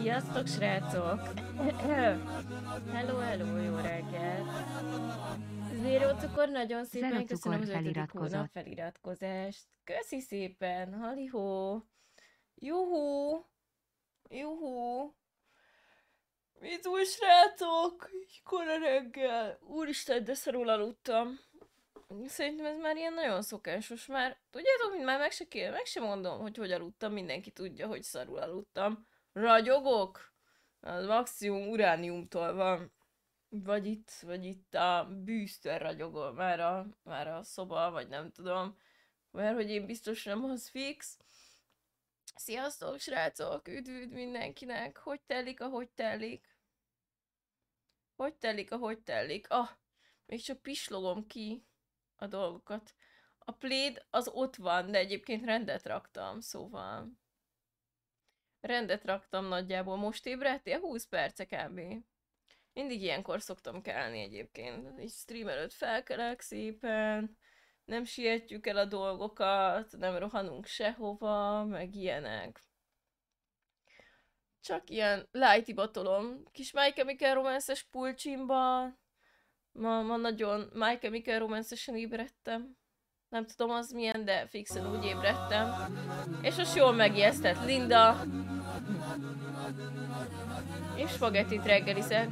Sziasztok, srácok! hello, hello, jó reggelt! Zero cukor, nagyon szépen Zero köszönöm az ötödik hónap feliratkozást. Köszi szépen, halihó! Juhú! Juhú! Mit új srácok? Kora reggel. Úristen, de szarul aludtam. Szerintem ez már ilyen nagyon szokásos már. Tudjátok, mint már meg se kéne, meg se mondom, hogy hogy aludtam, mindenki tudja, hogy szarul aludtam. Ragyogok? Az maximum urániumtól van. Vagy itt, vagy itt a bűztől ragyogol már a, már a szoba, vagy nem tudom. Mert hogy én biztos nem az fix. Sziasztok, srácok! Üdv, üdv mindenkinek! Hogy telik, ahogy telik? Hogy telik, ahogy telik? Ah, még csak pislogom ki a dolgokat. A pléd az ott van, de egyébként rendet raktam, szóval... Rendet raktam nagyjából. Most ébredtél? 20 perce kb. Mindig ilyenkor szoktam kelni egyébként. Így stream előtt felkelek szépen, nem sietjük el a dolgokat, nem rohanunk sehova, meg ilyenek. Csak ilyen lighty batolom. Kis My Chemical Romance-es pulcsimba. Ma, ma nagyon My Chemical Romance-esen ébredtem. Nem tudom az milyen, de fixen úgy ébredtem. És most jól megijesztett Linda. És spagettit reggelizek.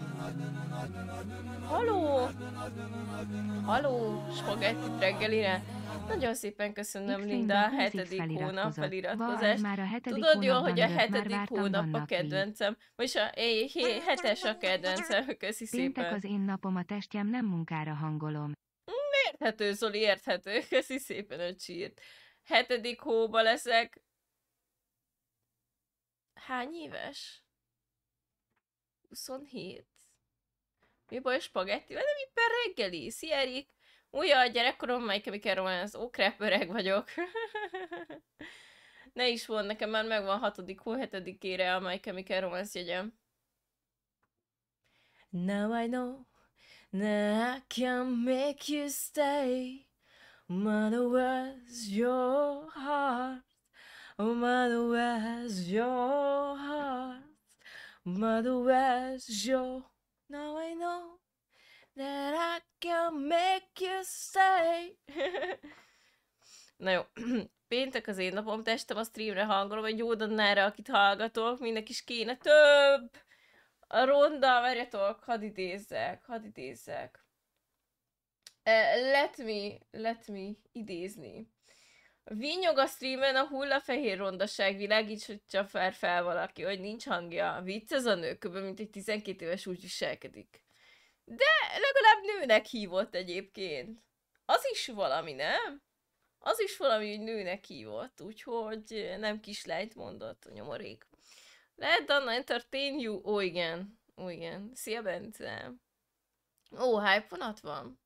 Haló! Haló, spagettit reggelire. Nagyon szépen köszönöm, Linda, a Linda 20x hetedik hónap feliratkozás. Tudod jó, hónapban hogy a hetedik hónap a kedvencem. Vagyis a é, hé, hetes a kedvencem, köszi Péntek szépen. az én napom a testjem nem munkára hangolom. Érthető, Zoli, érthető. Köszi szépen, öcsírt. Hetedik hóba leszek. Hány éves? 27. Mi baj a spagettivel? Nem éppen reggeli. Szia, Erik. Újja a gyerekkorom, My Chemical Romance. Ó, crap, öreg vagyok. ne is von, nekem már megvan hatodik hó, hetedikére a My Chemical Romance jegyem. Now I know that I can make you stay. Mother was your heart. Oh, mother was your heart. Mother was your. Now I know that I can make you stay. Na jó, péntek az én napom, testem a streamre hangolom, egy jódannára, akit hallgatok, mindenki is kéne több. A ronda, várjatok, hadd idézzek, hadd idézzek. Let me, let me idézni. Vinyog a streamen a hullafehér rondaság világítsa fel fel valaki, hogy nincs hangja. Vicc ez a nő, kb. mint egy 12 éves úgy viselkedik. De legalább nőnek hívott egyébként. Az is valami, nem? Az is valami, hogy nőnek hívott, úgyhogy nem kislányt mondott a nyomorék. Let Anna entertain you. Ó, igen. Ó, igen. Szia, Bence. Ó, hype vonat van.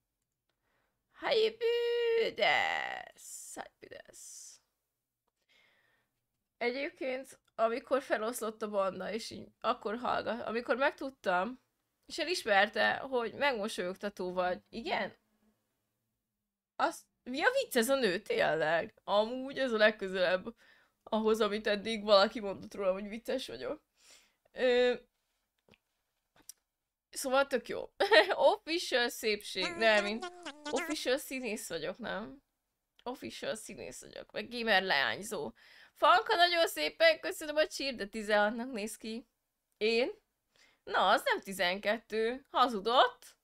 Hypüdes. Hypüdes. Egyébként, amikor feloszlott a banda, és így akkor hallgat, amikor megtudtam, és elismerte, hogy megmosolyogtató vagy. Igen? Azt, mi a vicc ez a nő tényleg? Amúgy ez a legközelebb ahhoz, amit eddig valaki mondott róla, hogy vicces vagyok. Ö, szóval tök jó. Official szépség, nem, mint official színész vagyok, nem? Official színész vagyok, meg gamer leányzó. Fanka nagyon szépen, köszönöm a csír, de 16-nak néz ki. Én? Na, az nem 12. Hazudott?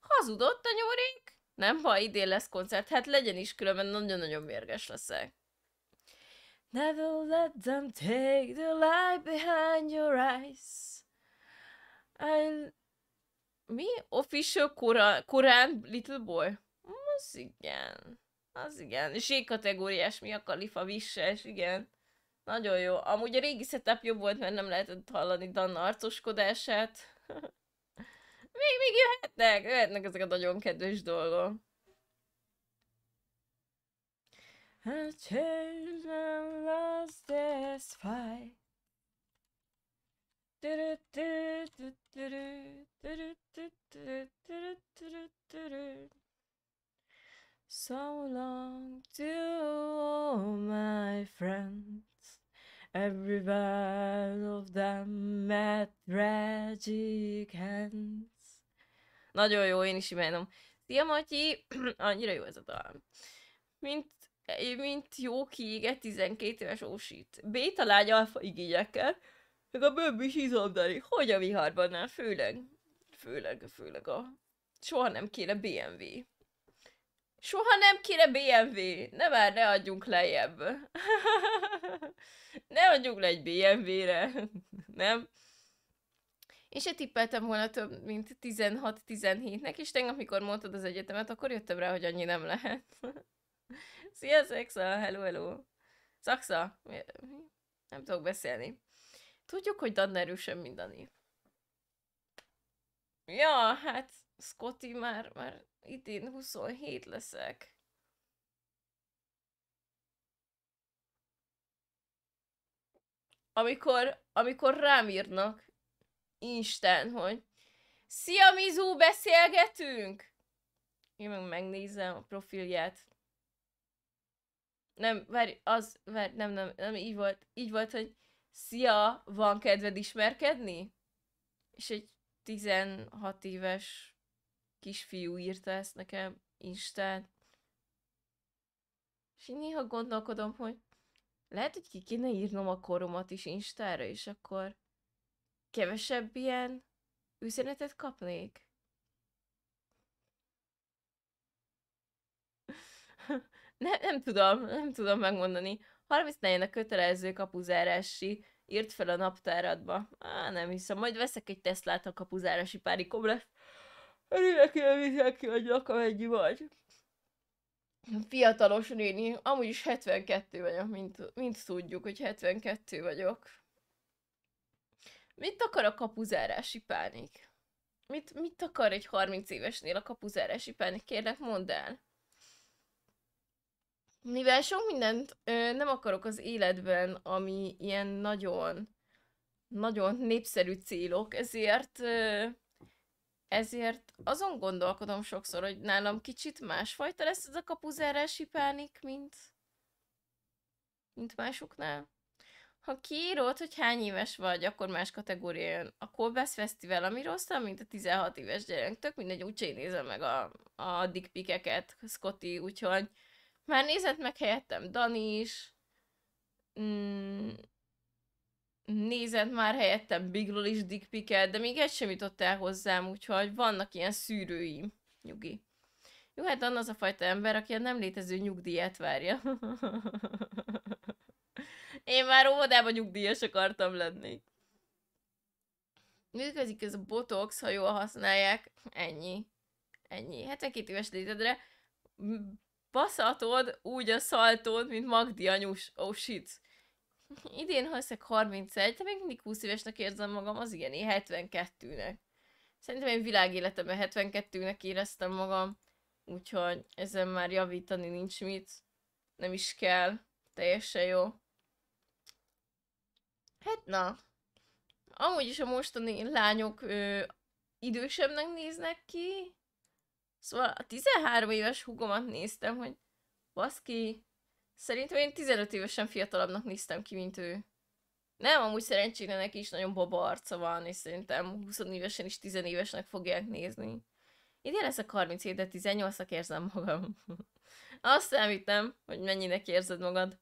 Hazudott a nyomorék? Nem baj, idén lesz koncert. Hát legyen is, különben nagyon-nagyon mérges leszek. Never let them take the light behind your eyes. I... Mi? Official Korán, Little Boy? Az igen. Az igen. Z kategóriás mi a kalifa visses, igen. Nagyon jó. Amúgy a régi setup jobb volt, mert nem lehetett hallani Danna arcoskodását. még, még jöhetnek, jöhetnek ezek a nagyon kedves dolgok. I changed and lost this fight. So long to all my friends Every one of them met tragic hands. Nagyon jó, én is imádom. Szia Matyi, annyira jó ez a dal. Mint, mint jó kiégett 12 éves ósít. Béta lágy alfa igényekkel, meg a bőbb is izomdani. Hogy a viharban, főleg, főleg, főleg a soha nem kéne BMW. Soha nem kéne BMW. Ne már, ne adjunk lejjebb. ne adjunk le egy BMW-re. nem? Én se tippeltem volna több, mint 16-17-nek, és tegnap, mikor mondtad az egyetemet, akkor jöttem rá, hogy annyi nem lehet. Szia, Szexa! Hello, hello! Szaxa! Nem tudok beszélni. Tudjuk, hogy Danna erősen minden Ja, hát Scotty már, már idén 27 leszek. Amikor, amikor rám írnak Instán, hogy Szia Mizu, beszélgetünk! Én meg megnézem a profilját. Nem, várj, az, várj, nem, nem, nem, így volt, így volt, hogy Szia, van kedved ismerkedni? És egy 16 éves kisfiú írta ezt nekem Instán. És én néha gondolkodom, hogy lehet, hogy ki kéne írnom a koromat is Instára, és akkor kevesebb ilyen üzenetet kapnék. Ne, nem tudom, nem tudom megmondani. 34 a kötelező kapuzárási, írt fel a naptáradba. Á, nem hiszem, majd veszek egy Teslát, a kapuzárási párikom lesz. Mindenki mindenki vagyok, amennyi vagy. Fiatalos néni, amúgy is 72 vagyok, mint, mint tudjuk, hogy 72 vagyok. Mit akar a kapuzárási pánik? Mit, mit akar egy 30 évesnél a kapuzárási pánik? Kérlek, mondd el. Mivel sok mindent ö, nem akarok az életben, ami ilyen nagyon, nagyon népszerű célok, ezért ö, ezért azon gondolkodom sokszor, hogy nálam kicsit másfajta lesz ez a kapuzárási pánik, mint, mint másoknál. Ha kiírod, hogy hány éves vagy, akkor más kategória jön. A Kolbász Fesztivál, ami rosszabb, mint a 16 éves gyerek. Tök mindegy, úgyse nézem meg a, a dickpikeket, Scotty, úgyhogy már nézett meg helyettem Dani is. Mm, nézett már helyettem Biglol is dickpiket, de még egy sem jutott el hozzám, úgyhogy vannak ilyen szűrőim. Nyugi. Jó, hát Anna az a fajta ember, aki a nem létező nyugdíját várja. Én már óvodában nyugdíjas akartam lenni. Működik ez a botox, ha jól használják. Ennyi. Ennyi. 72 éves létedre baszatod úgy a szaltód, mint Magdi anyus. Oh shit. Idén, leszek 31, de még mindig 20 évesnek érzem magam, az igen, én 72-nek. Szerintem én világéletemben 72-nek éreztem magam, úgyhogy ezen már javítani nincs mit. Nem is kell. Teljesen jó. Hát na. Amúgy is a mostani lányok ö, idősebbnek néznek ki. Szóval a 13 éves hugomat néztem, hogy baszki, Szerintem én 15 évesen fiatalabbnak néztem ki, mint ő. Nem, amúgy szerencsére neki is nagyon baba arca van, és szerintem 20 évesen is 10 évesnek fogják nézni. Idén leszek 37, de 18-nak érzem magam. Azt számítem, hogy mennyinek érzed magad.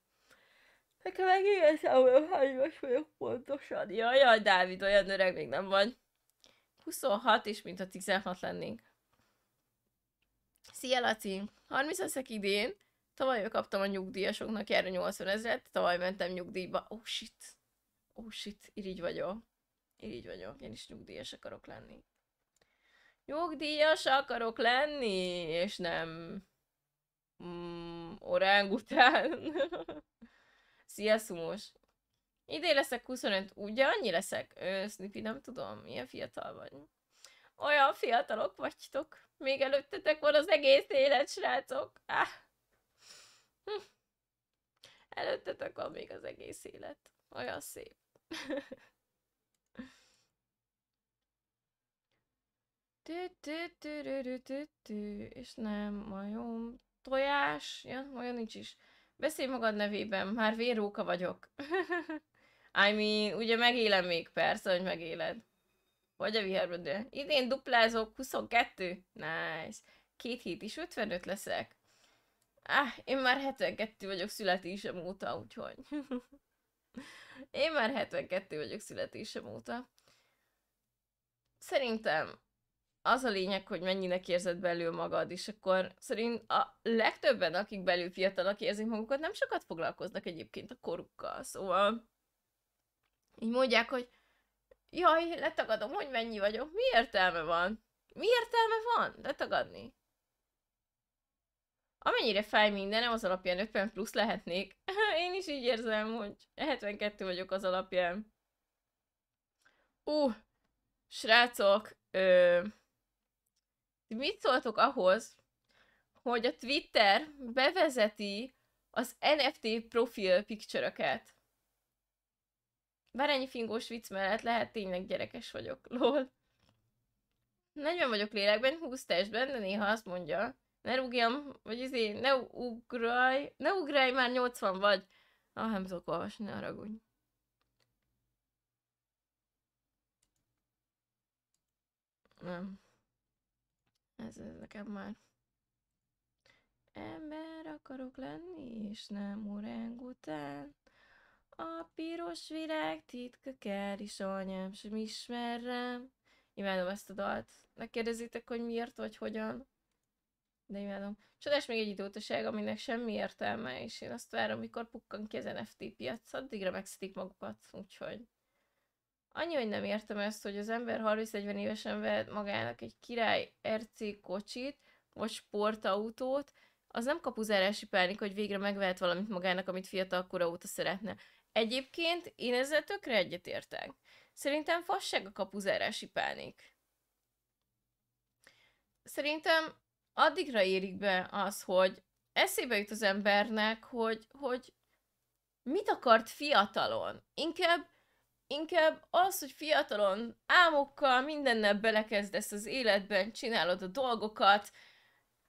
Nekem meg igazából hány éves vagyok pontosan. Jaj, jaj, Dávid, olyan öreg még nem vagy. 26, és mint a 16 lennénk. Szia, Laci! 30 leszek idén, Tavaly kaptam a nyugdíjasoknak erre 80 ezeret, tavaly mentem nyugdíjba. Oh shit. Oh shit, irigy vagyok. Irigy vagyok, én is nyugdíjas akarok lenni. Nyugdíjas akarok lenni, és nem mm, orángután. Szia, Szumos. Idén leszek 25, ugye annyi leszek? Ö, Snippy, nem tudom, milyen fiatal vagy. Olyan fiatalok vagytok. Még előttetek van az egész élet, srácok. Ah. Hm. Előttetek van még az egész élet. Olyan szép. és nem, majom, tojás, ja, majom nincs is. Beszélj magad nevében, már véróka vagyok. I mean, ugye megélem még, persze, hogy megéled. Vagy a viharban, de idén duplázok, 22? Nice. Két hét is 55 leszek. Ah, én már 72 vagyok születésem óta, úgyhogy. én már 72 vagyok születésem óta. Szerintem az a lényeg, hogy mennyinek érzed belül magad, és akkor szerint a legtöbben, akik belül fiatalak érzik magukat, nem sokat foglalkoznak egyébként a korukkal, szóval így mondják, hogy jaj, letagadom, hogy mennyi vagyok, mi értelme van? Mi értelme van letagadni? Amennyire fáj mindenem, az alapján 50 plusz lehetnék. Én is így érzem, hogy 72 vagyok az alapján. Uh, srácok, ö, mit szóltok ahhoz, hogy a Twitter bevezeti az NFT profil picture-öket? Bár ennyi fingós vicc mellett lehet tényleg gyerekes vagyok, lol. 40 vagyok lélekben, 20 testben, de néha azt mondja, ne rúgjam, vagy izé, ne ugraj, ne ugraj, már 80 vagy. Ah, nem tudok olvasni, ne haragudj. Nem. Ez, ez nekem már. Ember akarok lenni, és nem után. A piros virág titka kell, is anyám sem ismer rám. Imádom ezt a dalt. Ne kérdezitek, hogy miért vagy hogyan. De imádom. Csodás még egy idótaság, aminek semmi értelme, és én azt várom, mikor pukkan ki az NFT piac, addigra megszedik magukat, úgyhogy... Annyi, hogy nem értem ezt, hogy az ember 30-40 évesen vehet magának egy király RC kocsit, vagy sportautót, az nem kapuzárási pánik, hogy végre megvehet valamit magának, amit fiatal kora óta szeretne. Egyébként én ezzel tökre egyetértek. Szerintem fasság a kapuzárási pánik. Szerintem addigra érik be az, hogy eszébe jut az embernek, hogy, hogy mit akart fiatalon. Inkább inkább az, hogy fiatalon álmokkal mindennel belekezdesz az életben, csinálod a dolgokat,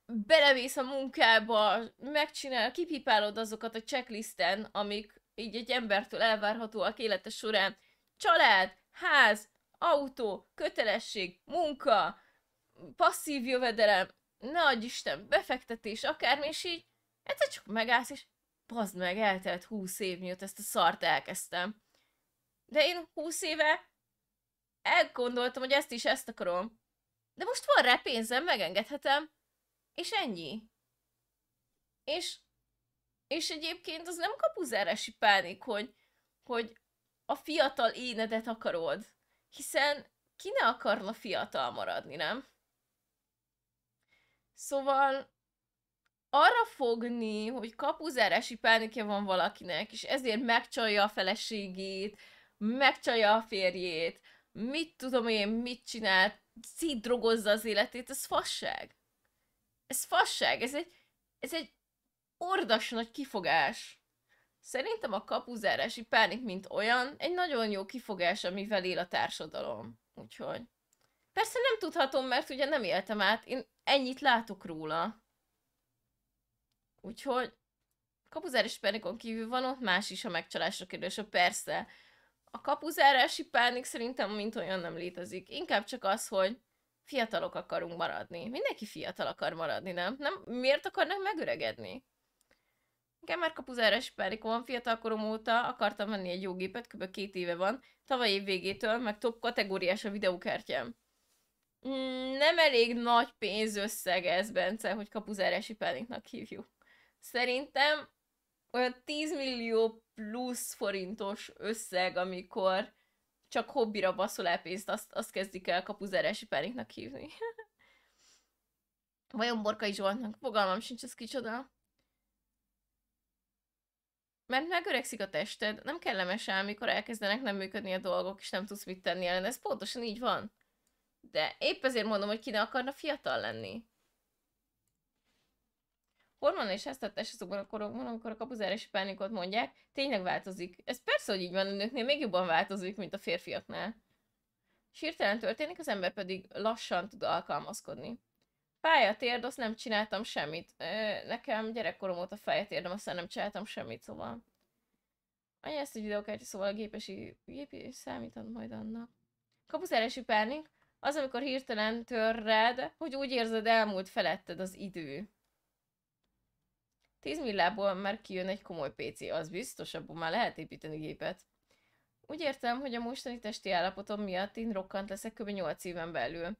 belevész a munkába, megcsinál, kipipálod azokat a checklisten, amik így egy embertől elvárhatóak élete során. Család, ház, autó, kötelesség, munka, passzív jövedelem, adj Isten, befektetés, akármi, és így egyszer csak megállsz, és bazd meg, eltelt húsz év, mióta ezt a szart elkezdtem. De én 20 éve elgondoltam, hogy ezt is ezt akarom. De most van rá pénzem, megengedhetem. És ennyi. És, és egyébként az nem kapuzárási pánik, hogy, hogy a fiatal énedet akarod. Hiszen ki ne akarna fiatal maradni, nem? Szóval arra fogni, hogy kapuzárási pánikja van valakinek, és ezért megcsalja a feleségét, megcsalja a férjét, mit tudom én, mit csinál, szídrogozza az életét, ez fasság. Ez fasság, ez egy, ez egy ordas nagy kifogás. Szerintem a kapuzárási pánik, mint olyan, egy nagyon jó kifogás, amivel él a társadalom. Úgyhogy. Persze nem tudhatom, mert ugye nem éltem át, én ennyit látok róla. Úgyhogy kapuzárási pánikon kívül van ott más is a megcsalásra kérdése, persze a kapuzárási pánik szerintem mint olyan nem létezik. Inkább csak az, hogy fiatalok akarunk maradni. Mindenki fiatal akar maradni, nem? nem? Miért akarnak megöregedni? Nekem már kapuzárási pánik van, fiatal korom óta akartam venni egy jó gépet, kb. két éve van, tavaly év végétől, meg top kategóriás a videókártyám. Mm, nem elég nagy pénzösszeg ez, Bence, hogy kapuzárási pániknak hívjuk. Szerintem olyan 10 millió plusz forintos összeg, amikor csak hobbira baszol el pénzt, azt, azt kezdik el kapuzárási pániknak hívni. Vajon Borkai Zsoltnak? Fogalmam sincs, ez kicsoda. Mert megöregszik a tested, nem kellemes el, amikor elkezdenek nem működni a dolgok, és nem tudsz mit tenni ellen. Ez pontosan így van. De épp ezért mondom, hogy ki ne akarna fiatal lenni hormonális háztartás azokban a korokban, amikor a kapuzárási pánikot mondják, tényleg változik. Ez persze, hogy így van, a nőknél még jobban változik, mint a férfiaknál. Sírtelen történik, az ember pedig lassan tud alkalmazkodni. Fáj a térd, azt nem csináltam semmit. Nekem gyerekkorom óta fáj a térdem, aztán nem csináltam semmit, szóval. Anya ezt egy videókártya, szóval a gépesi, gépi számítan majd annak. Kapuzárási pánik, az, amikor hirtelen törred, hogy úgy érzed elmúlt feletted az idő. 10 millából már kijön egy komoly PC, az biztos, abból már lehet építeni gépet. Úgy értem, hogy a mostani testi állapotom miatt én rokkant leszek kb. 8 éven belül.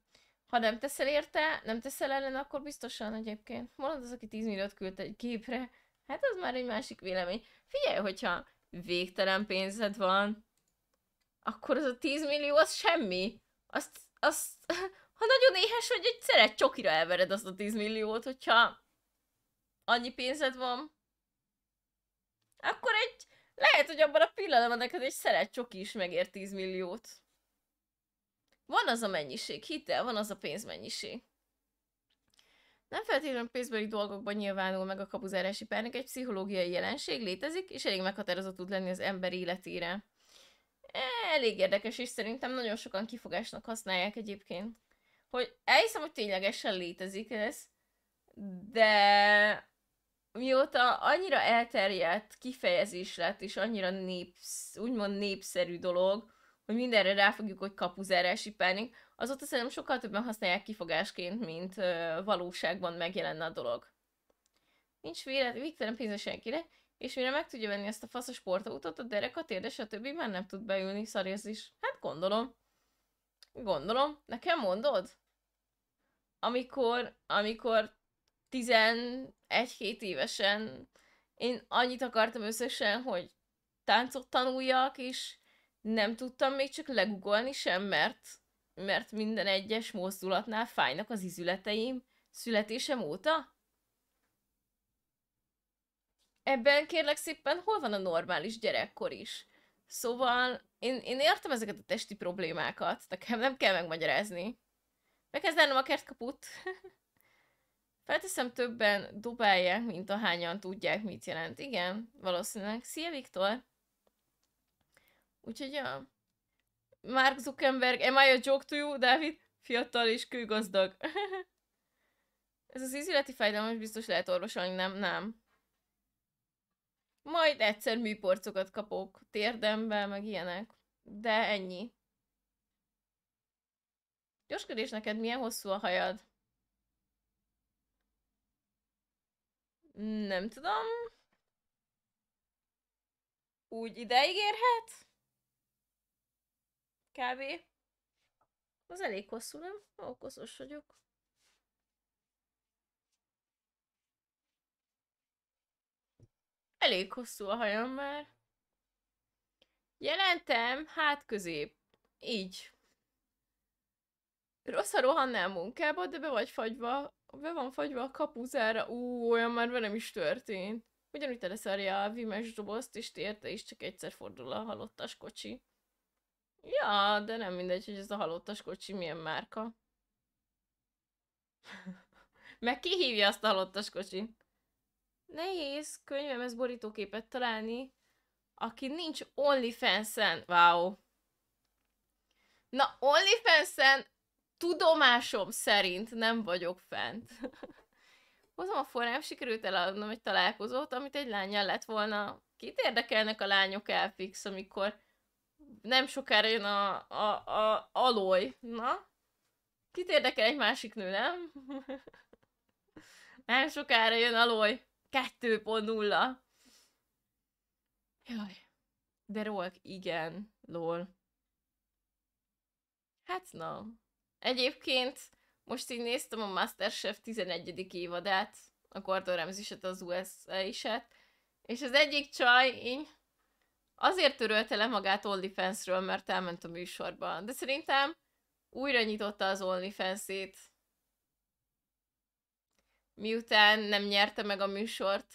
Ha nem teszel érte, nem teszel ellen, akkor biztosan egyébként. Mondod az, aki 10 milliót küldte egy gépre, hát az már egy másik vélemény. Figyelj, hogyha végtelen pénzed van, akkor az a 10 millió az semmi. Azt, azt, ha nagyon éhes vagy, egy szeret csokira elvered azt a 10 milliót, hogyha annyi pénzed van, akkor egy, lehet, hogy abban a pillanatban neked egy szeret csoki is megér 10 milliót. Van az a mennyiség, hitel, van az a pénzmennyiség. Nem feltétlenül pénzbeli dolgokban nyilvánul meg a kapuzárási pánik, egy pszichológiai jelenség létezik, és elég meghatározott tud lenni az ember életére. Elég érdekes, és szerintem nagyon sokan kifogásnak használják egyébként. Hogy elhiszem, hogy ténylegesen létezik ez, de mióta annyira elterjedt kifejezés lett, és annyira népsz, úgymond népszerű dolog, hogy mindenre ráfogjuk, hogy kapuzárási pánik, azóta szerintem sokkal többen használják kifogásként, mint ö, valóságban megjelenne a dolog. Nincs vélet, végtelen pénze senkire, és mire meg tudja venni ezt a faszos sportautót, a derek, a térde, stb. már nem tud beülni, szarjaz is. Hát gondolom. Gondolom. Nekem mondod? Amikor, amikor 11-7 évesen én annyit akartam összesen, hogy táncot tanuljak, és nem tudtam még csak legugolni sem, mert, mert minden egyes mozdulatnál fájnak az izületeim születésem óta? Ebben kérlek szépen hol van a normális gyerekkor is? Szóval én, én értem ezeket a testi problémákat, nekem nem kell megmagyarázni. Bekezdenem a kertkaput. Felteszem többen dobálják, mint ahányan tudják, mit jelent. Igen, valószínűleg. Szia, Viktor! Úgyhogy, ja. Mark Zuckerberg, am I a joke to you, Dávid? Fiatal és kőgazdag. Ez az ízületi fájdalmas biztos lehet orvosolni, nem? Nem. Majd egyszer műporcokat kapok térdembe, meg ilyenek. De ennyi. Gyorsködés, neked milyen hosszú a hajad? Nem tudom. Úgy ideig érhet? Kb. Az elég hosszú, nem? Ó, koszos vagyok. Elég hosszú a hajam már. Jelentem, hát közép. Így. Rossz, ha rohannál munkába, de be vagy fagyva, be van fagyva a kapuzára. Ú, olyan már velem is történt. Ugyanúgy teleszarja a vimes dobozt, és térte is csak egyszer fordul a halottas kocsi. Ja, de nem mindegy, hogy ez a halottas kocsi milyen márka. Meg ki hívja azt a halottas kocsit? Nehéz könyvemhez borítóképet találni, aki nincs OnlyFans-en. Wow. Na, OnlyFans-en tudomásom szerint nem vagyok fent. Hozom a forrám, sikerült eladnom egy találkozót, amit egy lányjal lett volna. Kit érdekelnek a lányok elfix, amikor nem sokára jön a, a, a Aloy. Na? Kit érdekel egy másik nő, nem? nem sokára jön Aloy. 2.0. Jaj. De rolk, igen. Lol. Hát na. Egyébként most így néztem a Masterchef 11. évadát, a Gordon Ramsay-set, az USA-iset, és az egyik csaj így azért törölte le magát OnlyFans-ről, mert elment a műsorba. De szerintem újra nyitotta az OnlyFans-ét. Miután nem nyerte meg a műsort.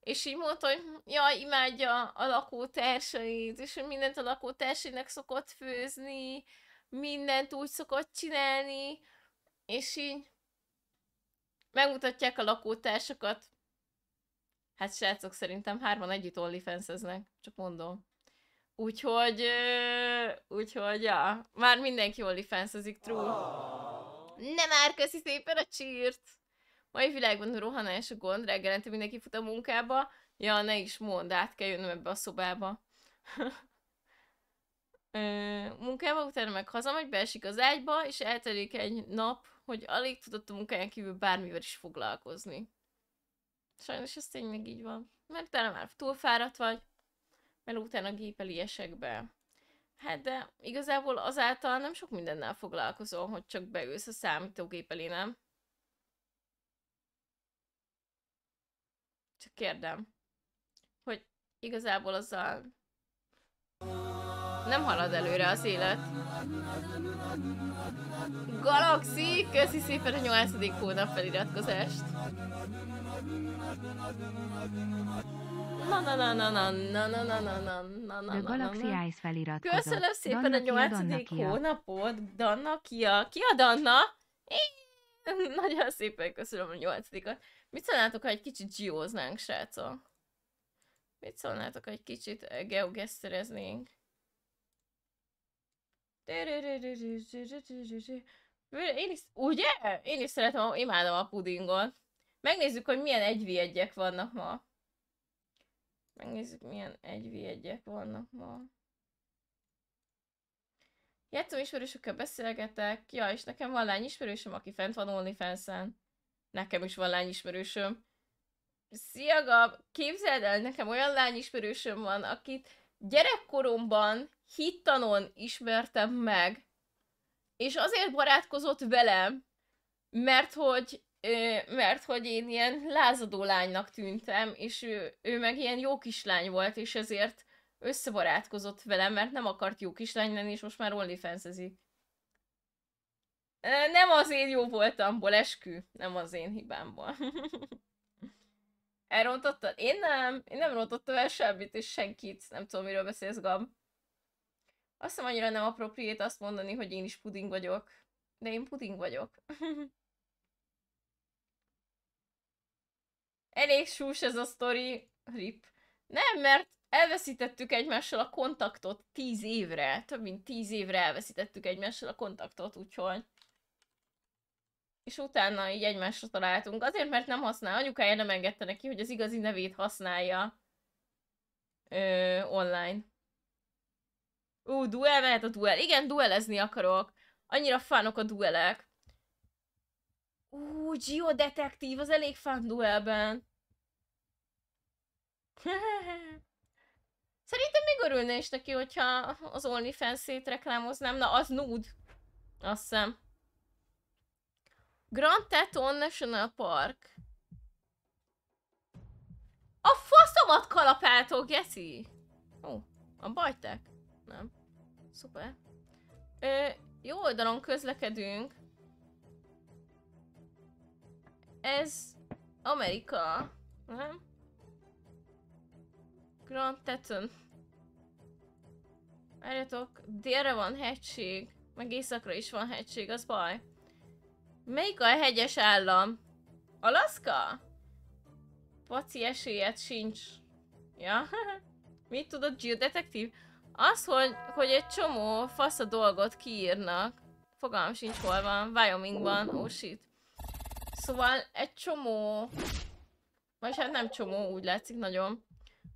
És így mondta, hogy ja, imádja a lakótársait, és hogy mindent a lakótársainak szokott főzni, mindent úgy szokott csinálni, és így megmutatják a lakótársakat. Hát srácok, szerintem hárman együtt onlyfans csak mondom. Úgyhogy, úgyhogy, ja, már mindenki onlyfans true. Nem már, köszi szépen a csírt! Mai világban a rohanás a gond, reggelente mindenki fut a munkába. Ja, ne is mondd, át kell jönnöm ebbe a szobába. Munkába, utána meg hazamegy, beesik az ágyba, és eltelik egy nap, hogy alig tudott a munkáján kívül bármivel is foglalkozni. Sajnos ez tényleg így van. Mert utána már túlfáradt vagy, mert utána gépeli esekbe. Hát de igazából azáltal nem sok mindennel foglalkozol, hogy csak beülsz a számítógép elé, nem? Csak kérdem, hogy igazából azzal nem halad előre az élet. Galaxy, köszi szépen a 8. hónap feliratkozást. Na na na na na na na na na na na na The Galaxy Eyes feliratkozott. Köszönöm szépen a Danna Kia, Danna nyolcadik Kia. hónapot, Danna Kia. Ki a Danna? Nagyon szépen köszönöm a nyolcadikat. Mit szólnátok, ha egy kicsit geóznánk, srácok? Mit szólnátok, ha egy kicsit eh, geogesztereznénk? Én is, ugye? Én is szeretem, imádom a pudingot. Megnézzük, hogy milyen 1v1-ek vannak ma. Megnézzük, milyen 1v1-ek vannak ma. Játszom ismerősökkel beszélgetek. Ja, és nekem van lány ismerősöm, aki fent van OnlyFans-en. Nekem is van lány ismerősöm. Szia, Gab! Képzeld el, nekem olyan lány ismerősöm van, akit gyerekkoromban hittanon ismertem meg, és azért barátkozott velem, mert hogy, mert hogy én ilyen lázadó lánynak tűntem, és ő, ő meg ilyen jó kislány volt, és ezért összebarátkozott velem, mert nem akart jó kislány lenni, és most már OnlyFans-ezik. Ö, Nem az én jó voltamból, eskü. Nem az én hibámból. Elrontottad? Én nem. Én nem rontottam el semmit, és senkit. Nem tudom, miről beszélsz, Gab. Azt hiszem annyira nem appropriate azt mondani, hogy én is puding vagyok. De én puding vagyok. Elég sús ez a sztori. Rip. Nem, mert elveszítettük egymással a kontaktot tíz évre. Több mint tíz évre elveszítettük egymással a kontaktot, úgyhogy... És utána így egymásra találtunk. Azért, mert nem használ. Anyukája nem engedte neki, hogy az igazi nevét használja ö, online. Ú, duel mehet a duel. Igen, duelezni akarok. Annyira fánok a duelek. Ú, Geodetektív, az elég fán duelben. Szerintem még örülne is neki, hogyha az OnlyFans-ét reklámoznám. Na, az nude. Azt hiszem. Grand Teton National Park. A faszomat kalapáltok, Geci! Ó, a bajtek? Nem. Szuper. Ö, jó oldalon közlekedünk. Ez Amerika, nem? Grand Teton. Várjatok, délre van hegység, meg északra is van hegység, az baj. Melyik a hegyes állam? Alaszka? Paci esélyed sincs. Ja? Mit tudod, Geodetektív? Az, hogy, hogy egy csomó fasz a dolgot kiírnak. Fogalmam sincs hol van. Wyomingban. Oh shit. Szóval egy csomó... Vagy hát nem csomó, úgy látszik nagyon.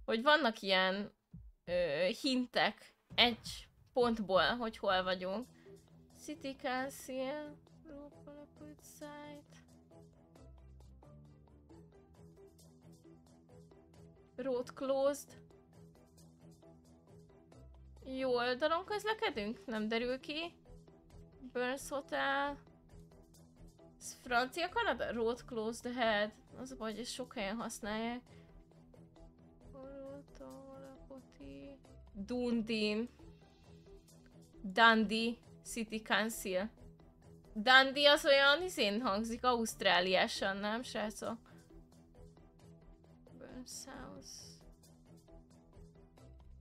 Hogy vannak ilyen ö, hintek egy pontból, hogy hol vagyunk. City Council, site. Road closed. Jó oldalon közlekedünk? Nem derül ki. Burns Hotel. Ez francia Kanada? Road closed ahead. Az a baj, hogy ezt sok helyen használják. Dundee. Dundee City Council. Dundee az olyan izén hangzik ausztráliásan, nem srácok? Burns House.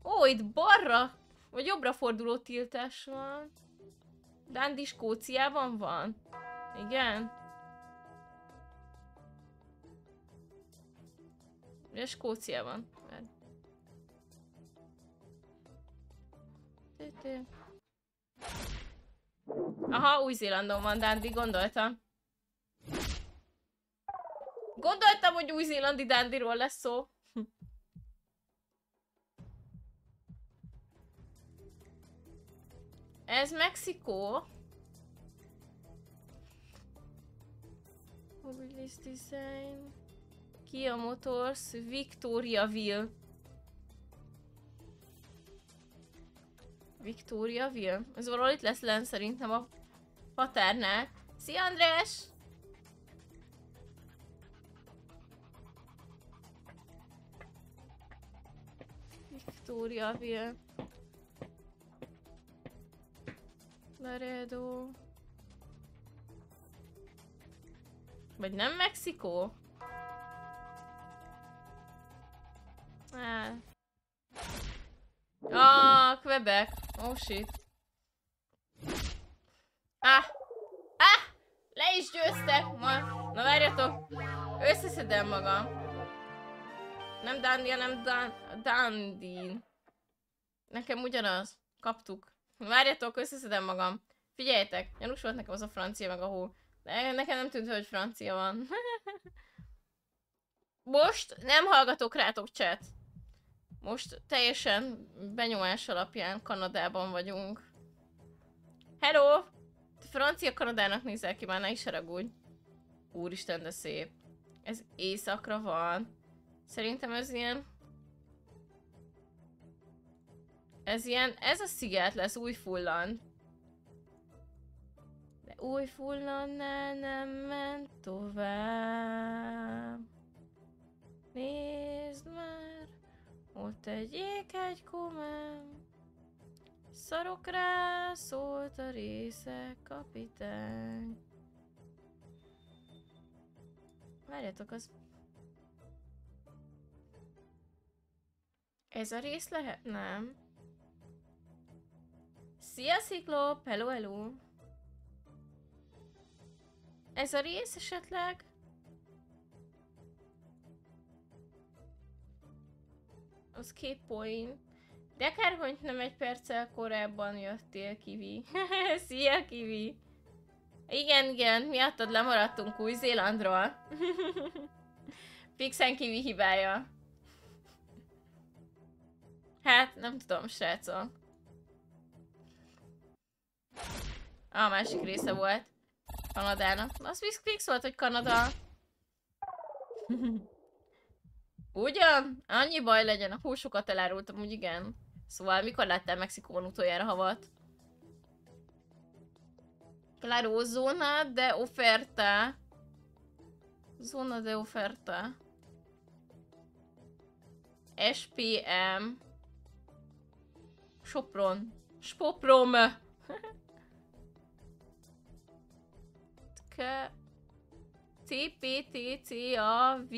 Ó, itt balra, vagy jobbra forduló tiltás van. Dundee Skóciában van? Igen? Ugye Skóciában. Aha, Új-Zélandon van, Dundee, gondoltam. Gondoltam, hogy új-zélandi Dandiról lesz szó. Ez Mexikó. Mobilis Design. Kia Motors, Victoriaville. Victoriaville? Ez valahol itt lesz len szerintem a paternál. Szia András! Victoriaville. Laredo. Vagy nem Mexikó? Hát. Ah, Quebec. Oh shit. Ah! Ah! Le is győztek ma. Na várjatok. Összeszedem magam. Nem Dandia, nem Dan Dandin. Nekem ugyanaz. Kaptuk. Várjatok, összeszedem magam. Figyeljetek, gyanús volt nekem az a francia meg a hó. De nekem nem tűnt, hogy francia van. Most nem hallgatok rátok chat. Most teljesen benyomás alapján Kanadában vagyunk. Hello! Francia Kanadának nézel ki, már ne is haragudj. Úristen, de szép. Ez éjszakra van. Szerintem ez ilyen... Ez ilyen... Ez a sziget lesz, új fullan. De új fullannál nem ment tovább. Nézd már, ott egy egy komám. Szarok rá, szólt a részek kapitány. Várjatok, az... Ez a rész lehet? Nem. Szia, Sziklop! Hello, hello! Ez a rész esetleg? Az két point. De kár, hogy nem egy perccel korábban jöttél, Kivi. Szia, Kivi! Igen, igen, miattad lemaradtunk Új-Zélandról. Pixen Kivi hibája. Hát, nem tudom, srácok. A másik része volt. Kanadának. Az Pix volt, hogy Kanada. Ugyan? Annyi baj legyen, a húsokat elárultam, úgy igen. Szóval mikor láttál Mexikóban utoljára havat? Claro, zona de oferta. Zona de oferta. SPM. Sopron. Spoprom. CPTCAV.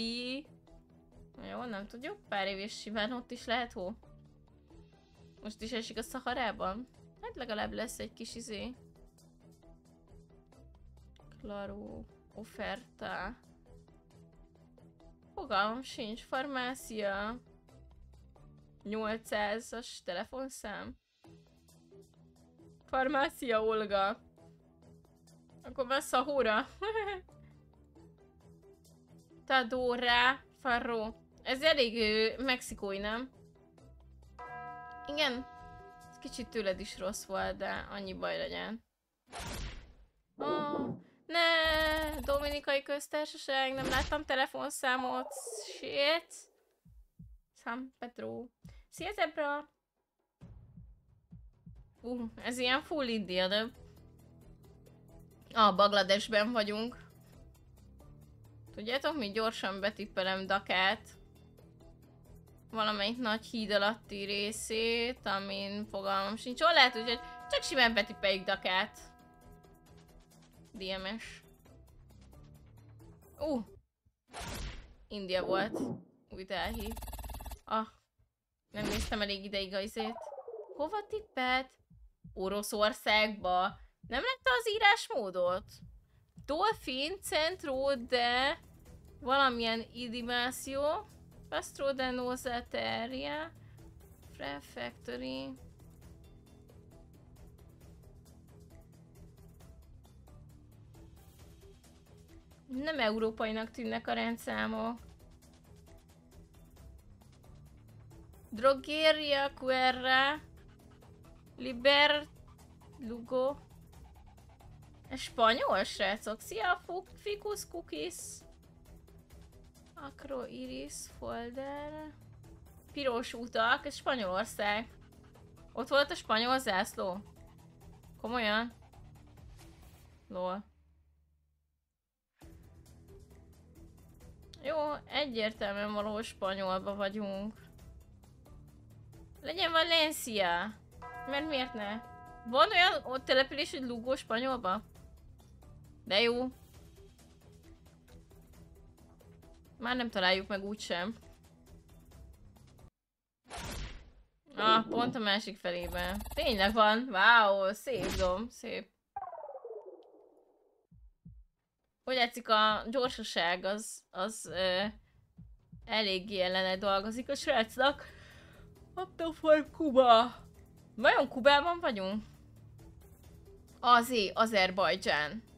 Jó, nem tudjuk. Pár év és simán ott is lehet hó. Most is esik a Szaharában? Hát legalább lesz egy kis izé. Claro. Oferta. Fogalmam sincs. Farmácia. 800-as telefonszám. Farmácia Olga. Akkor már Szahura. Tadora Farro. Ez elég ő, mexikói, nem? Igen. Ez kicsit tőled is rossz volt, de annyi baj legyen. Oh, ne! Dominikai köztársaság, nem láttam telefonszámot. Shit. San Pedro. Szia Zebra! Uh, ez ilyen full India, de... Ah, Bangladesben vagyunk. Tudjátok, mi gyorsan betippelem Dakát valamelyik nagy híd alatti részét, amin fogalmam sincs. Hol lehet, hogy csak simán betipeljük Dakát. DMS. Uh! India volt. Új elhív. Ah. Nem néztem elég ideig a izét. Hova tippelt? Oroszországba. Nem lett az írásmódot? Dolphin, Centro, de valamilyen idimáció. Pastro de Nozateria, Prefectory. Nem európainak tűnnek a rendszámok. Drogeria Querra Libertad Lugo. Spanyol, srácok. Szia, Ficus Cookies. Acro Iris folder. Piros utak, ez Spanyolország. Ott volt a spanyol zászló. Komolyan? Lol. Jó, egyértelműen valahol spanyolba vagyunk. Legyen Valencia. Mert miért ne? Van olyan ott település, hogy Lugo spanyolba? De jó. Már nem találjuk meg úgysem. Ah, pont a másik felében. Tényleg van. Wow, szép dom, szép. Hogy látszik a gyorsaság az, az ö, eléggé ellene dolgozik a srácnak. What the fuck, Kuba? Vajon Kubában vagyunk? Azé, Azerbajdzsán.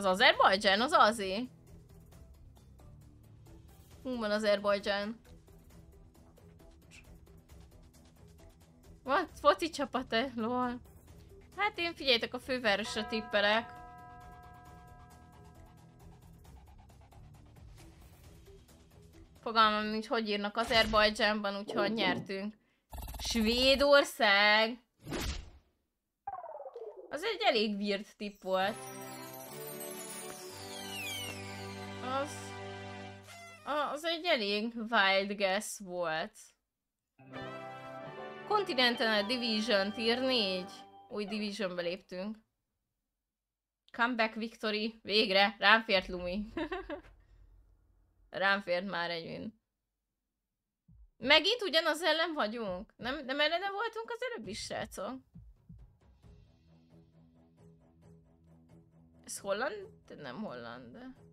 Az Azerbajdzsán, az azé. Hú van Azerbajdzsán. Van foci csapat-e? Lol. Hát én figyeljetek a fővárosra tippelek. Fogalmam nincs, hogy írnak Azerbajdzsánban, úgyhogy nyertünk. Svédország! Az egy elég weird tipp volt. Az... Az egy elég wild guess volt. Continental Division, tier 4. Új divisionbe léptünk. Comeback victory. Végre. Rám fért Lumi. Rám fért már egy win. Megint ugyanaz ellen vagyunk? Nem, nem ellene voltunk az előbb is, srácok? Ez holland? Nem holland, de...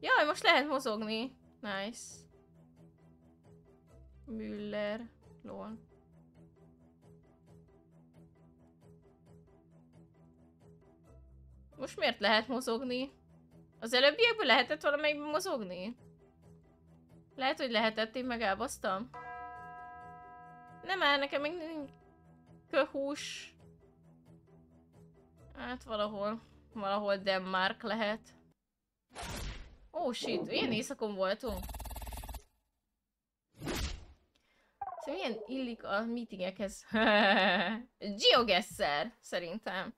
Jaj, most lehet mozogni. Nice. Müller. Lol. Most miért lehet mozogni? Az előbbiekből lehetett valamelyikben mozogni? Lehet, hogy lehetett, én meg elbasztam. Nem áll, nekem még köhús. Hát valahol, valahol Denmark lehet. Ó, oh, shit, ilyen éjszakon voltunk. Szóval milyen illik a meetingekhez? Geogesser, szerintem.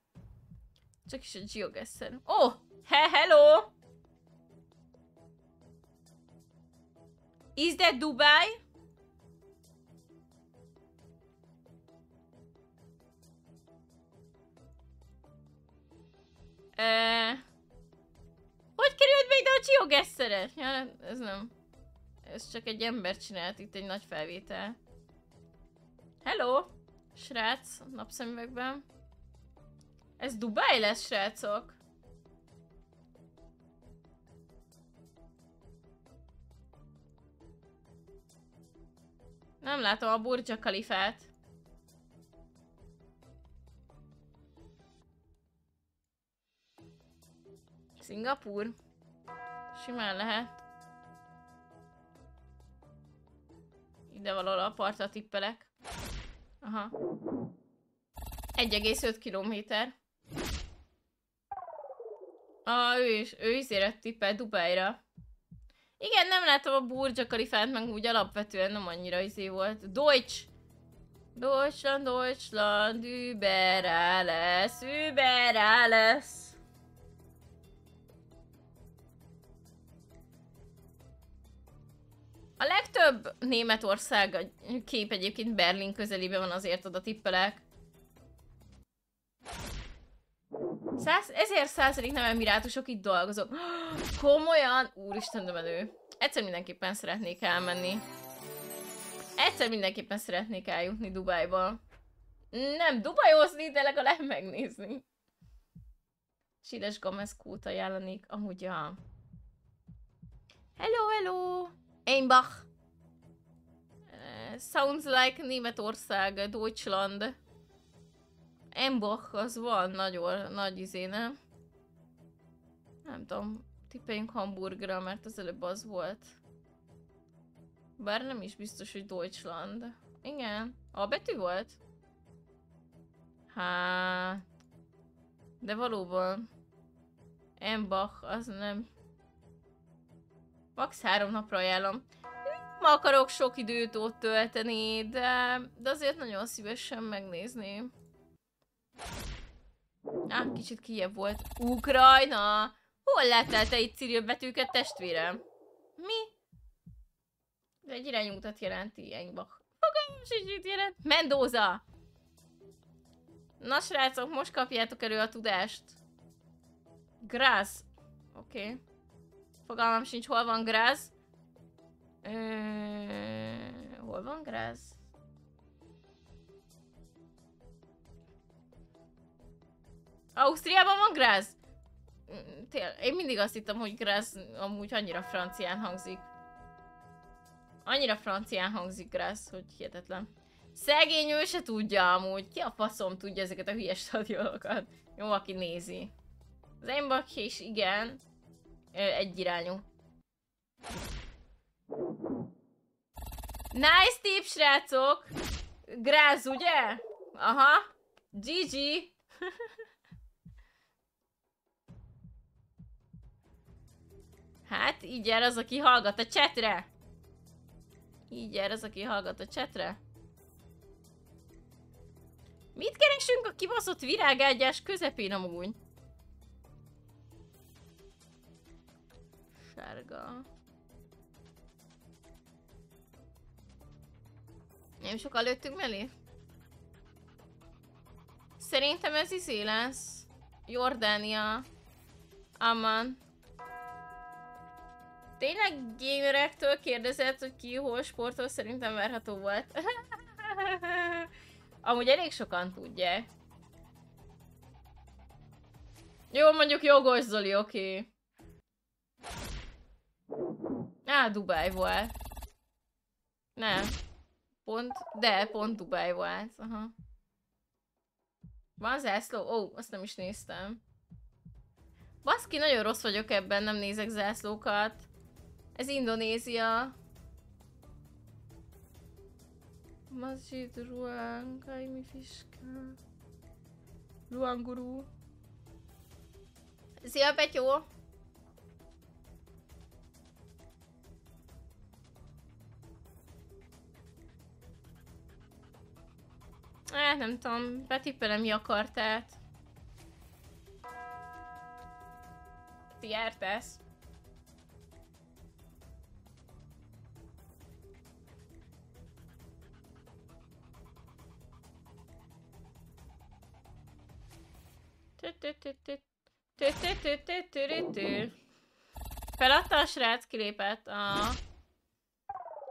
Csak is a Geogesser. Oh! He hello! Is that Dubai? Uh, hogy került be ide a Geogesseres? Ja, ez nem. Ez csak egy ember csinált itt egy nagy felvétel. Hello! Srác, napszemüvegben. Ez Dubai lesz, srácok? Nem látom a Burj Khalifát. Szingapur? Simán lehet. Ide valahol a partra tippelek. Aha. 1,5 kilométer. Ah, ő is, ő is érett tippel Dubájra. Igen, nem látom a Burj Khalifát, meg úgy alapvetően nem annyira izé volt. Deutsch! Deutschland, Deutschland, über alles, über alles. A legtöbb Németország kép egyébként Berlin közelében van, azért oda tippelek. Száz, ezért százalék nem emirátusok itt dolgozok. Komolyan? Úristen, de menő. Egyszer mindenképpen szeretnék elmenni. Egyszer mindenképpen szeretnék eljutni Dubájba. Nem Dubajozni, de legalább megnézni. Siles Gomez kút ajánlanék, amúgy ja. Hello, hello! Einbach. Uh, sounds like Németország, Deutschland. Embach az van nagyon nagy izé, nem? Nem tudom, tippeljünk Hamburgra, mert az előbb az volt. Bár nem is biztos, hogy Deutschland. Igen. A betű volt? Hát... De valóban... Embach, az nem... Max három napra ajánlom. Ma akarok sok időt ott tölteni, de, de azért nagyon szívesen megnézném. Á, kicsit kiebb volt. Ukrajna! Hol láttál te itt Cyril betűket, testvérem? Mi? De egy irányútat jelenti Engbach. Fogalmas is itt jelent. Mendoza! Na srácok, most kapjátok elő a tudást. Grász. Oké. Okay. Fogalmam sincs, hol van Grász. hol van Grász? Ausztriában van Grász? Mm, Tél, én mindig azt hittem, hogy Grász amúgy annyira francián hangzik. Annyira francián hangzik Grász, hogy hihetetlen. Szegény ő se tudja amúgy. Ki a faszom tudja ezeket a hülyes stadionokat? Jó, aki nézi. Az is igen. Egyirányú. Nice tip, srácok! Gráz, ugye? Aha. GG. hát, így jár az, aki hallgat a csetre. Így jár az, aki hallgat a csetre. Mit keresünk a kibaszott virágágyás közepén amúgy? Sárga. Nem sokkal lőttünk mellé? Szerintem ez izé lesz. Jordánia. Amman. Tényleg gamerektől kérdezett, hogy ki hol sportol, szerintem várható volt. Amúgy elég sokan tudják. Jó, mondjuk jogos Zoli, oké. Okay. Á, Dubai volt. Nem. Pont, de pont Dubai volt. Aha. Van zászló? Ó, oh, azt nem is néztem. Baszki, nagyon rossz vagyok ebben, nem nézek zászlókat. Ez Indonézia. Masjid Ruang, Kaimi Fiska. Ruanguru. Szia, Petyó! Hát nem tudom, betippelem mi akartát. Ti jártesz? Feladta a srác, kilépett a...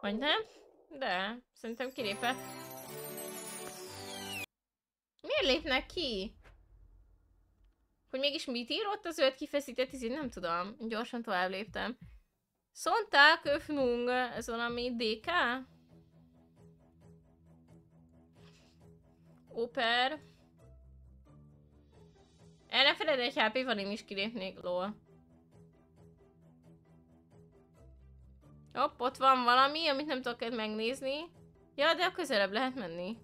Vagy nem? De, szerintem kilépett. Miért lépnek ki? Hogy mégis mit írott az öt kifeszített izé? Nem tudom. Gyorsan tovább léptem. Szonták, öfnung, ez valami DK? Oper. El ne feled egy hp van, én is kilépnék, lol. Hopp, ott van valami, amit nem tudok megnézni. Ja, de közelebb lehet menni.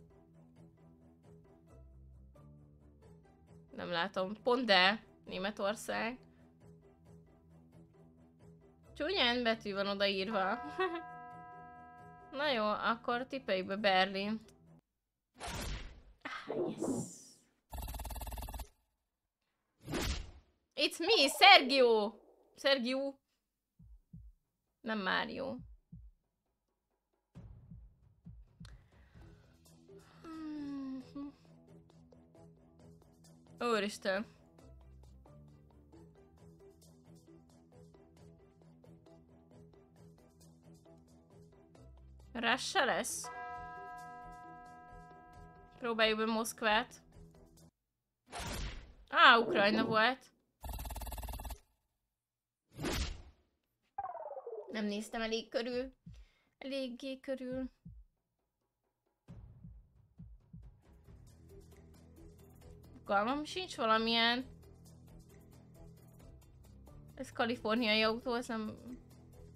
Nem látom. Pont de. Németország. Csúnyán betű van odaírva. Na jó, akkor tippeljük be Berlin. Ah, yes. It's me, Sergio! Sergio. Nem Mário. Úristen. Rassa lesz? Próbáljuk be Moszkvát. Á, Ukrajna volt. Nem néztem elég körül. Eléggé körül. Fogalmam sincs valamilyen... Ez kaliforniai autó, ez nem,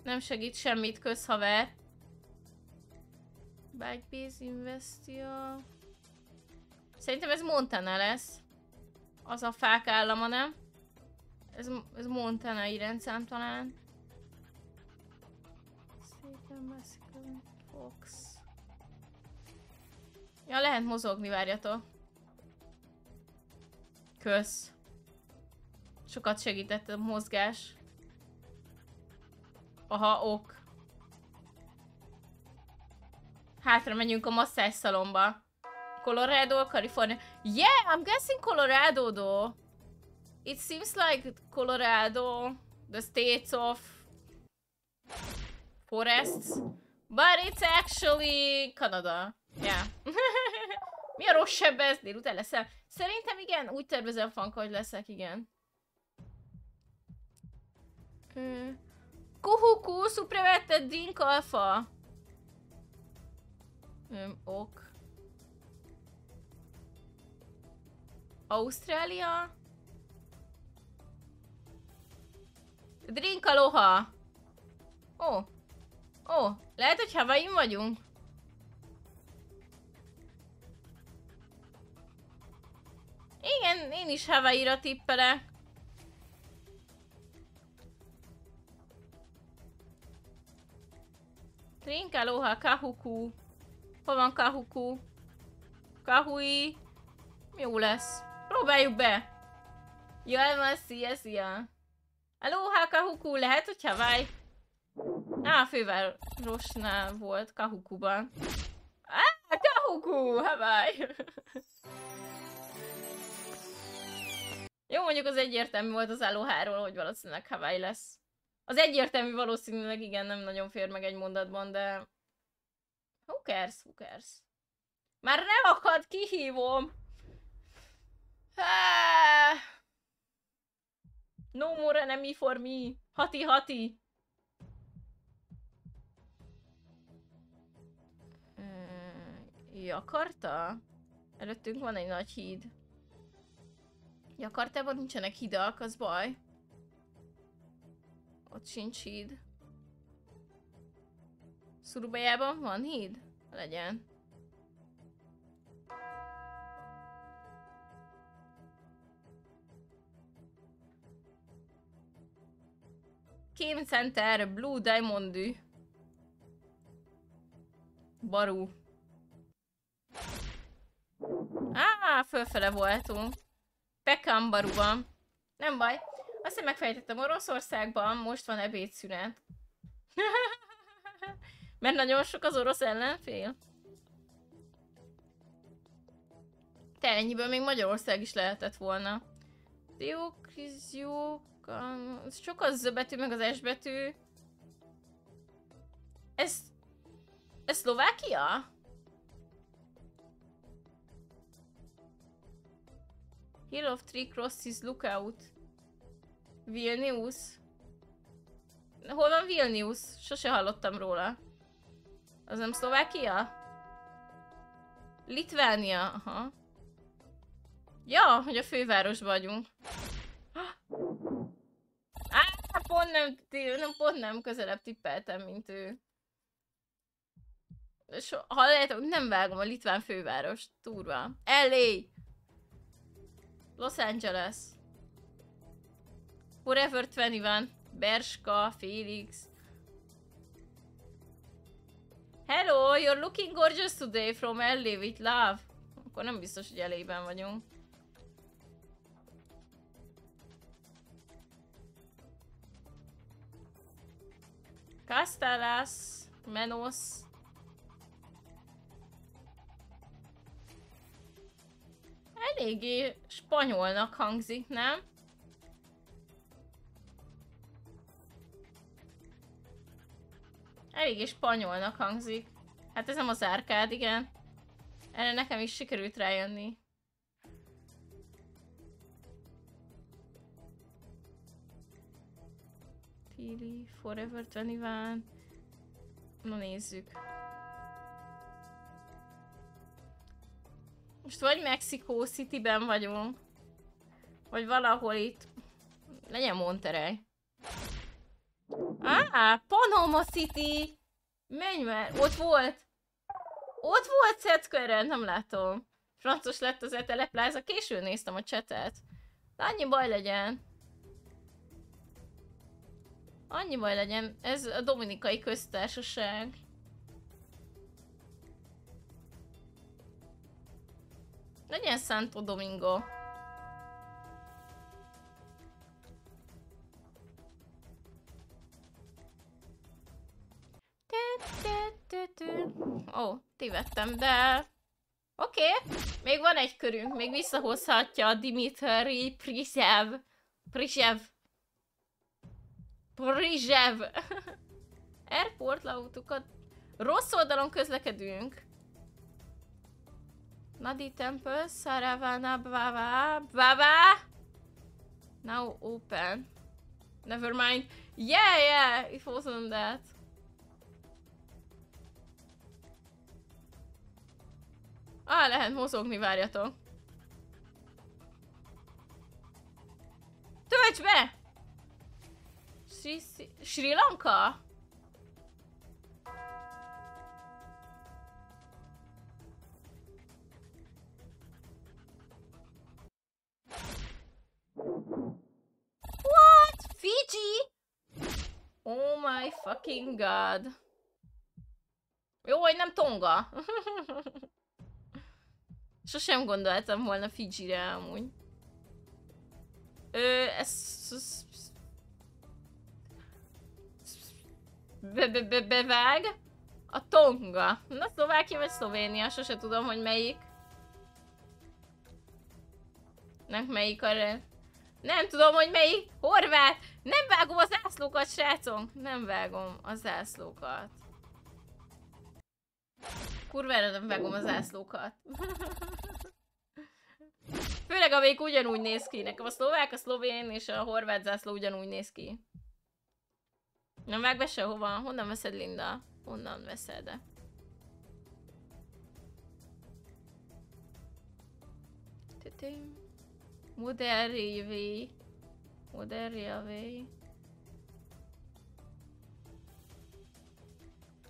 nem segít semmit közhaver. Base Investia. Szerintem ez Montana lesz. Az a fák állama, nem? Ez, ez Montana rendszám talán. Szépen Fox. Ja, lehet mozogni, várjatok. Kösz. Sokat segített a mozgás. Aha, ok. Hátra megyünk a masszás szalomba. Colorado, California. Yeah, I'm guessing Colorado though. It seems like Colorado, the states of forests. But it's actually Canada. Yeah. Mi a rossz sebez? Délután leszel? Szerintem igen, úgy tervezem fanka, hogy leszek, igen. Kuhuku, Supremette, Dink Alpha. Um, ok. Ausztrália. Drink aloha. Ó. Oh. Ó, oh. lehet, hogy hawaii vagyunk. Igen, én is Hawaii-ra tippelek. Drink aloha, kahuku. Hol van kahuku? Kahui. Jó lesz. Próbáljuk be. Jaj, van, szia, szia. Aloha, kahuku, lehet, hogy Hawaii? Á, fővárosnál volt, Kahukuban. Á, Kahuku, Hawaii. Jó, mondjuk az egyértelmű volt az Aloháról, hogy valószínűleg Hawaii lesz. Az egyértelmű valószínűleg igen, nem nagyon fér meg egy mondatban, de... Who cares, who cares? Már nem akad, kihívom! Ah! No more enemy for me! Hati, hati! Jakarta? Előttünk van egy nagy híd. Jakartában nincsenek hidak, az baj. Ott sincs híd. Szurubajában van híd? Legyen. Game Center, Blue Diamond Baru. Á, fölfele voltunk. Pekambaruban. Nem baj. Azt hiszem megfejtettem Oroszországban, most van ebédszünet. Mert nagyon sok az orosz ellenfél. Te ennyiből még Magyarország is lehetett volna. Diokriziók... Sok az Z betű, meg az S betű. Ez... Ez Szlovákia? Hill of Three Crosses Lookout. Vilnius. Hol van Vilnius? Sose hallottam róla. Az nem Szlovákia? Litvánia, aha. Ja, hogy a főváros vagyunk. Á, pont nem, nem, pont nem közelebb tippeltem, mint ő. So, ha lehet, nem vágom a litván főváros. Turva. LA! Los Angeles. Forever 21. Berska, Felix. Hello, you're looking gorgeous today from LA with love. Akkor nem biztos, hogy elében vagyunk. Castellas, Menos. Eléggé spanyolnak hangzik, nem? Eléggé spanyolnak hangzik. Hát ez nem az árkád, igen. Erre nekem is sikerült rájönni. Pili, Forever 21. Na nézzük. Most vagy Mexico City-ben vagyunk, vagy valahol itt. Legyen Monterey. Ah, Panama City! Menj már, ott volt! Ott volt Szetskörrel, nem látom. Francos lett az etelepláza, későn néztem a csetet. De annyi baj legyen. Annyi baj legyen, ez a Dominikai Köztársaság. Legyen Santo Domingo. Ó, oh, tévedtem, de... Oké, még van egy körünk, még visszahozhatja Dimitri Prisev. Prisev. Prisev. Airport lautukat. Rossz oldalon közlekedünk. Nadi Temple, Saravana, Bava, Bava. Now open. Never mind. Yeah, yeah, it wasn't that. Á, lehet mozogni, várjatok. Tölts be! Sri, Sri Lanka? What? Fiji? Oh my fucking god. Jó, hogy nem Tonga. Sosem gondoltam volna Fiji-re amúgy. Ö, ez... Be, be, be, bevág. A Tonga. Na, Szlovákia vagy Szlovénia, sose tudom, hogy melyik. Nem melyik a re... Nem tudom, hogy melyik. Horvát! Nem vágom az zászlókat, srácok! Nem vágom az zászlókat. Kurvára nem vágom az zászlókat. Főleg amelyik ugyanúgy néz ki. Nekem a szlovák, a szlovén és a horvát zászló ugyanúgy néz ki. Nem vág be sehova. Honnan veszed, Linda? Honnan veszed? Modern Modern Railway.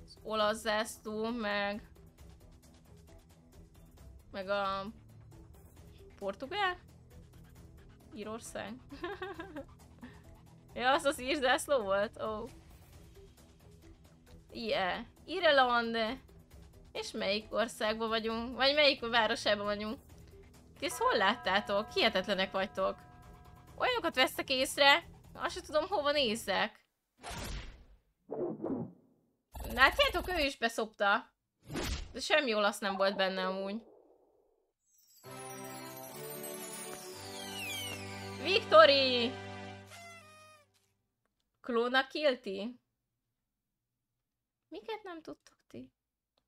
Az olasz zászló, meg... Meg a... Portugál? Írország? ja, az az írzászló volt? Ó. Oh. Yeah. Irland. És melyik országban vagyunk? Vagy melyik városában vagyunk? Ti ezt hol láttátok? Hihetetlenek vagytok. Olyanokat vesztek észre, azt sem tudom hova nézzek. Látjátok, ő is beszopta. De semmi olasz nem volt benne amúgy. Victory! Klóna kilti? Miket nem tudtok ti?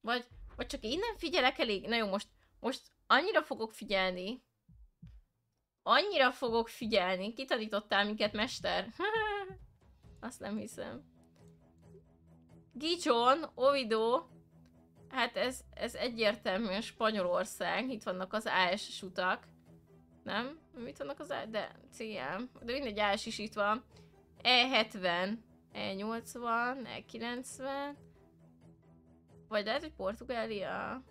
Vagy, vagy csak én nem figyelek elég? Na jó, most, most annyira fogok figyelni. Annyira fogok figyelni. Kitanítottál minket, mester? Azt nem hiszem. Gijon, Ovido. Hát ez, ez egyértelműen Spanyolország. Itt vannak az AS utak. Nem? Mit vannak az AS? De CM. De mindegy AS is itt van. E70, E80, E90. Vagy lehet, hogy Portugália.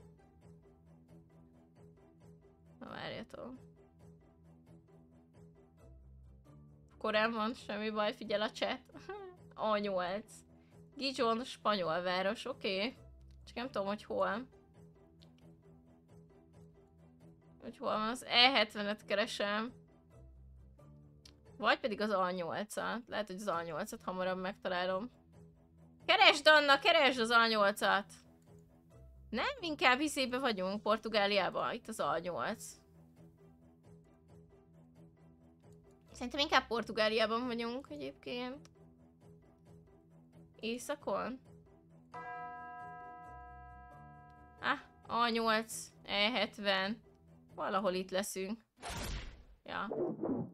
Na várjatok. Korán van, semmi baj, figyel a chat. A8. Gijon, spanyol város, oké. Okay. Csak nem tudom, hogy hol. Hogy hol van, az E70-et keresem. Vagy pedig az A8-at. Lehet, hogy az A8-at hamarabb megtalálom. Keresd, Anna, keresd az A8-at! Nem, inkább hiszébe vagyunk, Portugáliában. Itt az A8. Szerintem inkább Portugáliában vagyunk egyébként. Északon? Ah, A8, E70. Valahol itt leszünk. Ja,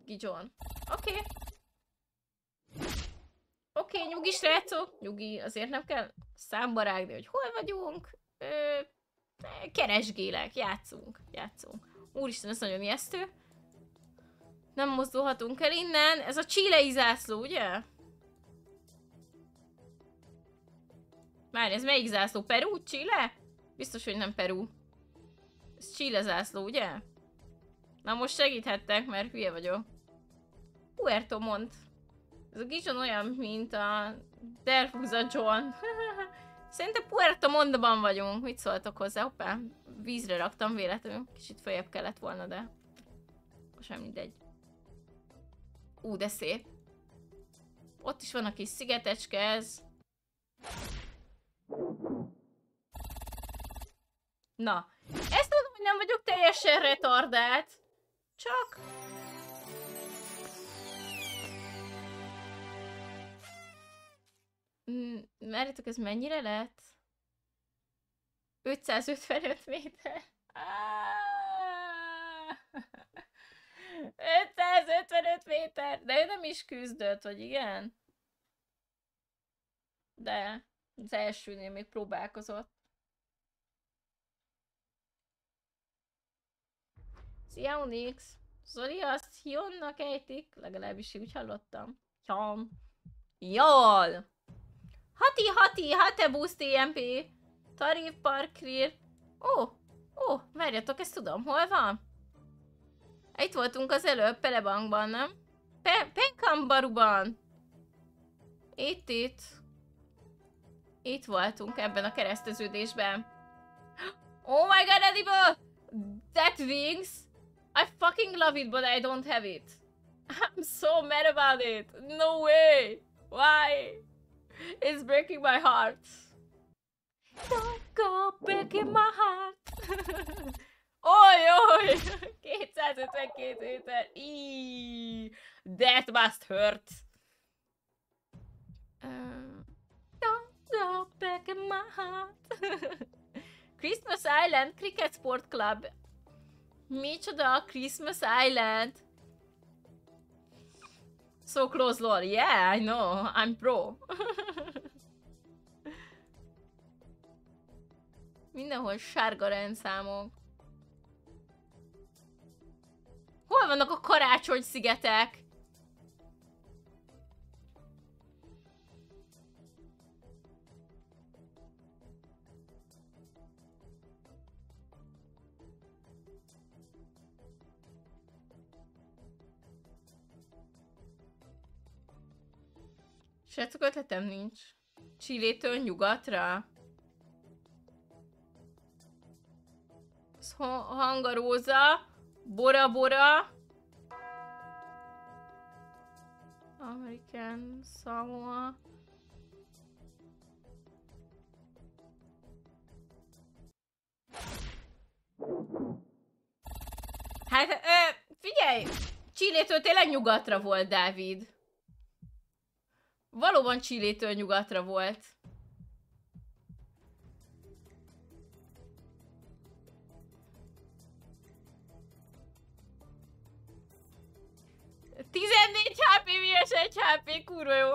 Gijon. Oké. Okay. Oké, okay, nyugi srácok. Nyugi, azért nem kell számba rágni, hogy hol vagyunk. Ö, keresgélek, játszunk, játszunk. Úristen, ez nagyon ijesztő. Nem mozdulhatunk el innen. Ez a csilei zászló, ugye? Várj, ez melyik zászló? Peru? Chile? Biztos, hogy nem Peru. Ez Chile zászló, ugye? Na most segíthettek, mert hülye vagyok. Puerto Montt. Ez a kicsit olyan, mint a Derfusa John. Szerintem Puerto Montban vagyunk. Mit szóltok hozzá? Hoppá, vízre raktam véletlenül. Kicsit följebb kellett volna, de sem mindegy. Ú, de szép. Ott is van a kis szigetecske ez. Na, ezt tudom, hogy nem vagyok teljesen retardált. Csak... Merjátok, ez mennyire lett? 555 méter. Ah! 555 méter! De ő nem is küzdött, vagy igen? De az elsőnél még próbálkozott. Szia, Unix! Zoli azt Hionnak ejtik, legalábbis úgy hallottam. Hion. Jól! Hati, hati, hate boost TMP. Tarif Parkrir. Ó, ó, várjatok, ezt tudom, hol van? Itt voltunk az előbb, Pelebankban, nem? Pe Penkambaruban. Itt, itt. Itt voltunk ebben a kereszteződésben. Oh my god, edible! That wings! I fucking love it, but I don't have it. I'm so mad about it. No way! Why? It's breaking my heart. Don't go breaking my heart. Oly, oly! 252 méter. Íííí. That must hurt. Don't go back in my heart. Christmas Island Cricket Sport Club. Micsoda a Christmas Island? So close, lol. Yeah, I know. I'm pro. Mindenhol sárga rendszámok. Hol vannak a karácsony szigetek? Srácok, ötletem nincs. Csillétől nyugatra? Hangaróza. Bora Bora. American Samoa. Hát, ö, figyelj! Csillétől tényleg nyugatra volt, Dávid. Valóban Csillétől nyugatra volt. 14 HP vs 1 HP, kurva jó.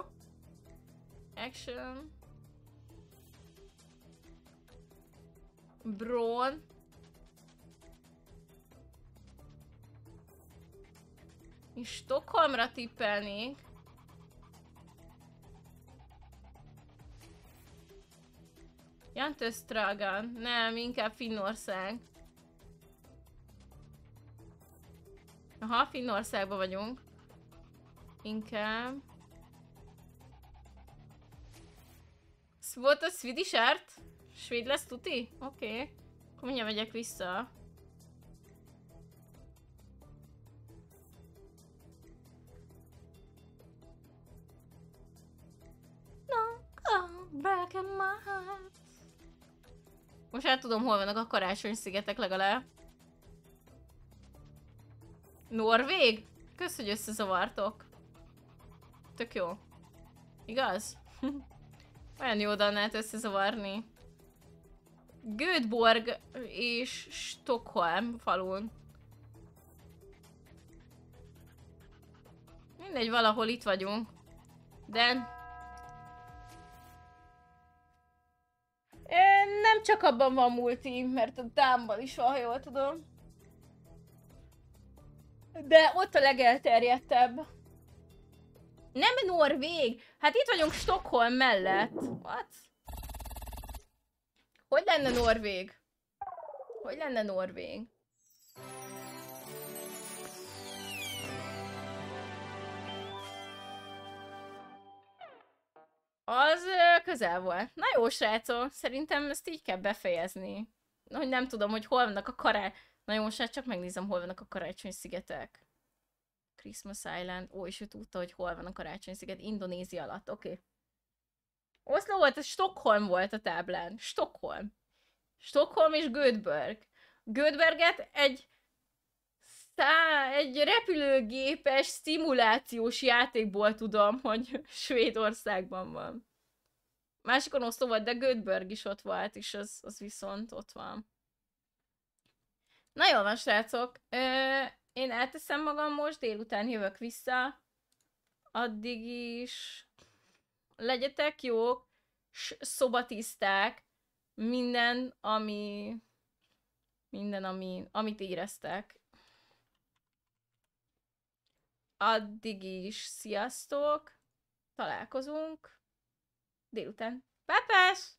Action. Braun. És Stockholmra tippelnék. Jantöstragan. Nem, inkább Finnország. Aha, Finnországban vagyunk. Inkább. Volt a Swedish Art? Svéd lesz tuti? Oké. Okay. Akkor mindjárt megyek vissza. Most hát tudom, hol vannak a karácsony szigetek legalább. Norvég? Kösz, hogy összezavartok. Tök jó. Igaz? Olyan jó Dannát összezavarni. Göteborg és Stockholm falun. Mindegy, valahol itt vagyunk. De... Nem csak abban van multi, mert a Dámban is van, ha jól tudom. De ott a legelterjedtebb. Nem Norvég! Hát itt vagyunk Stockholm mellett. What? Hogy lenne Norvég? Hogy lenne Norvég? Az közel volt. Na jó, srácok, szerintem ezt így kell befejezni. Hogy nem tudom, hogy hol vannak a karácsony... Na jó, srác, csak megnézem, hol vannak a karácsony szigetek. Christmas Island. Ó, és ő tudta, hogy hol van a karácsony sziget. Indonézia alatt, oké. Okay. Oszló volt, ez Stockholm volt a táblán. Stockholm. Stockholm és Göteborg. Göteborget egy szá, egy repülőgépes szimulációs játékból tudom, hogy Svédországban van. Másikon osztó volt, de Göteborg is ott volt, és az, az viszont ott van. Na jól van, srácok. Ö, én elteszem magam most, délután jövök vissza. Addig is legyetek jók, szobatiszták, minden, ami minden, ami, amit éreztek. Addig is sziasztok, találkozunk délután. Pepes!